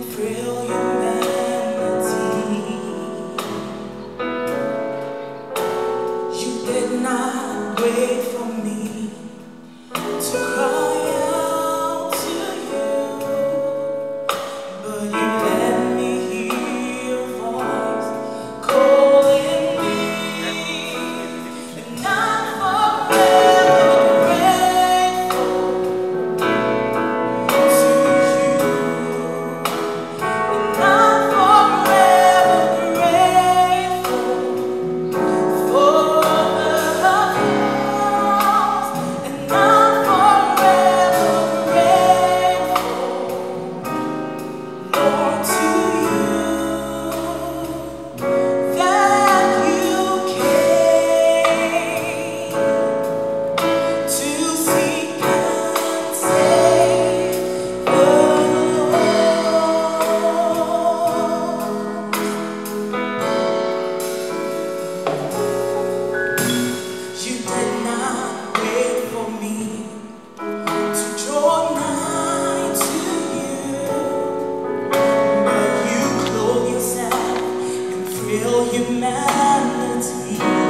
brilliant. Humanity.